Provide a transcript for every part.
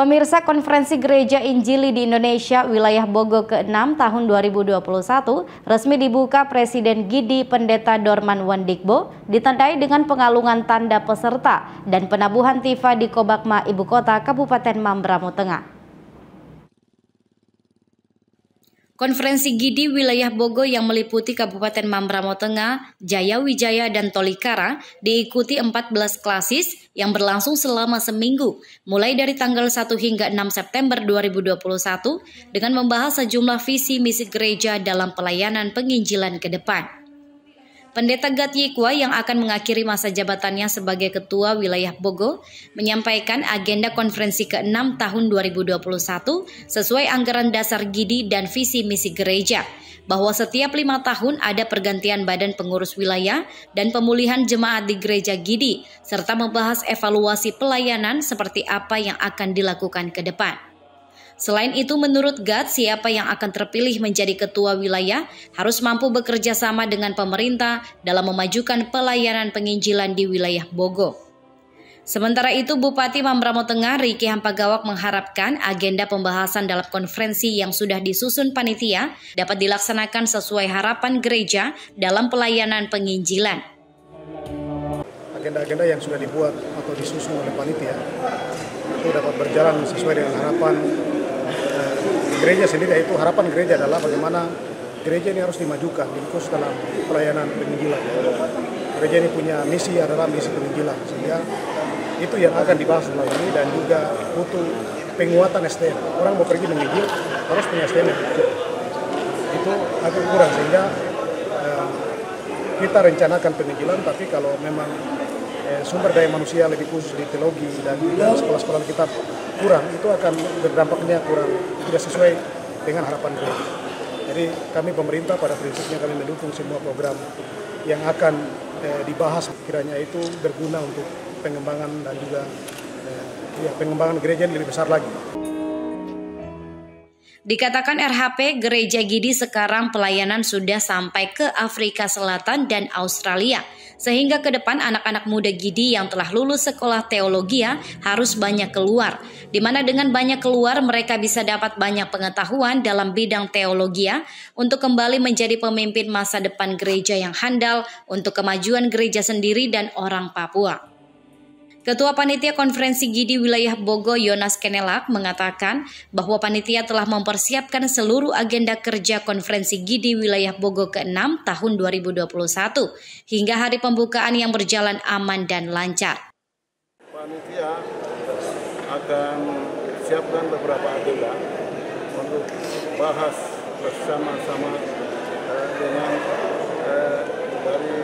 Pemirsa Konferensi Gereja Injili di Indonesia Wilayah Bogo ke-6 tahun 2021 resmi dibuka Presiden Gidi Pendeta Dorman Wandikbo ditandai dengan pengalungan tanda peserta dan penabuhan tifa di Kobakma Ibu Kota Kabupaten Mambramo Tengah. Konferensi Gidi wilayah Bogo yang meliputi Kabupaten Mambramo Tengah, Jaya Wijaya, dan Tolikara diikuti 14 klasis yang berlangsung selama seminggu, mulai dari tanggal 1 hingga 6 September 2021 dengan membahas sejumlah visi misi gereja dalam pelayanan penginjilan ke depan. Pendeta Gatyikwa yang akan mengakhiri masa jabatannya sebagai Ketua Wilayah Bogo menyampaikan agenda konferensi ke-6 tahun 2021 sesuai anggaran dasar Gidi dan visi misi gereja bahwa setiap lima tahun ada pergantian badan pengurus wilayah dan pemulihan jemaat di gereja Gidi serta membahas evaluasi pelayanan seperti apa yang akan dilakukan ke depan. Selain itu, menurut GAT, siapa yang akan terpilih menjadi ketua wilayah harus mampu bekerja sama dengan pemerintah dalam memajukan pelayanan penginjilan di wilayah Bogo. Sementara itu, Bupati Mambramo Tengah Riki Hampagawak mengharapkan agenda pembahasan dalam konferensi yang sudah disusun panitia dapat dilaksanakan sesuai harapan gereja dalam pelayanan penginjilan. Agenda-agenda yang sudah dibuat atau disusun oleh panitia itu dapat berjalan sesuai dengan harapan gereja sendiri itu harapan gereja adalah bagaimana gereja ini harus dimajukan khusus dalam pelayanan penginjilan. Gereja ini punya misi adalah misi penginjilan sehingga itu yang akan dibahas dalam ini dan juga butuh penguatan SDM. Orang mau pergi menginjil harus punya SDM yang Itu agak kurang sehingga eh, kita rencanakan penginjilan tapi kalau memang eh, sumber daya manusia lebih khusus di teologi dan sekolah-sekolah kita kurang itu akan berdampaknya kurang tidak sesuai dengan harapan gereja. Jadi kami pemerintah pada prinsipnya kami mendukung semua program yang akan eh, dibahas kiranya itu berguna untuk pengembangan dan juga eh, ya, pengembangan gereja yang lebih besar lagi. Dikatakan RHP, Gereja Gidi sekarang pelayanan sudah sampai ke Afrika Selatan dan Australia. Sehingga ke depan anak-anak muda Gidi yang telah lulus sekolah teologi harus banyak keluar. Di mana dengan banyak keluar mereka bisa dapat banyak pengetahuan dalam bidang teologi untuk kembali menjadi pemimpin masa depan gereja yang handal untuk kemajuan gereja sendiri dan orang Papua. Ketua Panitia Konferensi Gidi Wilayah Bogo Yonas Kenelak mengatakan bahwa panitia telah mempersiapkan seluruh agenda kerja Konferensi Gidi Wilayah Bogo ke-6 tahun 2021 hingga hari pembukaan yang berjalan aman dan lancar. Panitia akan siapkan beberapa agenda untuk bahas bersama-sama eh, dengan eh, dari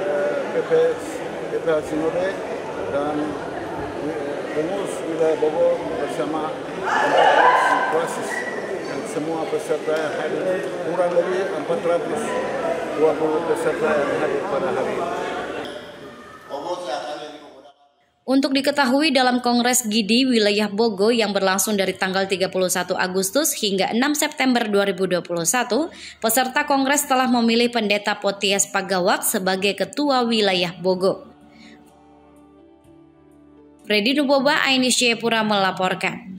eh, PPS Sinode dan pengurus wilayah Bogor bersama 14 klasis dan semua peserta yang hadir kurang lebih 420 peserta yang hadir pada hari ini. Untuk diketahui dalam Kongres Gidi wilayah Bogo yang berlangsung dari tanggal 31 Agustus hingga 6 September 2021, peserta Kongres telah memilih Pendeta Potias Pagawak sebagai Ketua Wilayah Bogo. Freddy Nuboba, Ainis Jayapura melaporkan.